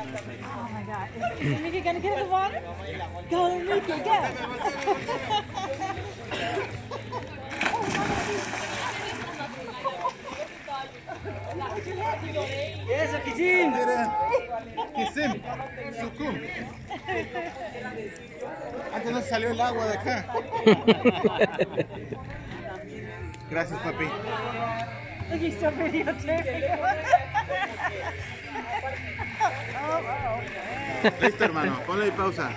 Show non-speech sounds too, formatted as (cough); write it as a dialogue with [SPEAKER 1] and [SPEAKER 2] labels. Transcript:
[SPEAKER 1] Oh my god. Is, is gonna get in the water? Go, Mickey, go.
[SPEAKER 2] Eso, Kisin.
[SPEAKER 3] Kisim, Sukum. Antes no salió el agua de acá. (laughs) Gracias, papi.
[SPEAKER 1] Look, he's still videotaping.
[SPEAKER 3] Listo, hermano. Ponle pausa.